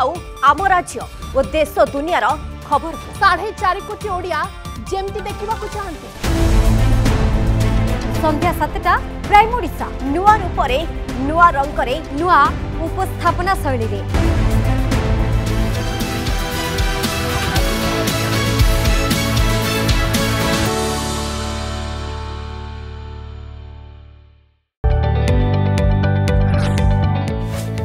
ଦେଖାଉ ଆମ ରାଜ୍ୟ ଓ ଦେଶ ଦୁନିଆର ଖବର। ସାଢ଼େ ଚାରି କୋଟି ଓଡ଼ିଆ ଯେମିତି ଦେଖିବାକୁ ଚାହାନ୍ତି। ସନ୍ଧ୍ୟା ସାତଟା ପ୍ରାଇମ୍ ଓଡ଼ିଶା ନୂଆ ରୂପରେ ନୂଆ ରଙ୍ଗରେ ନୂଆ ଉପସ୍ଥାପନା ଶୈଳୀରେ।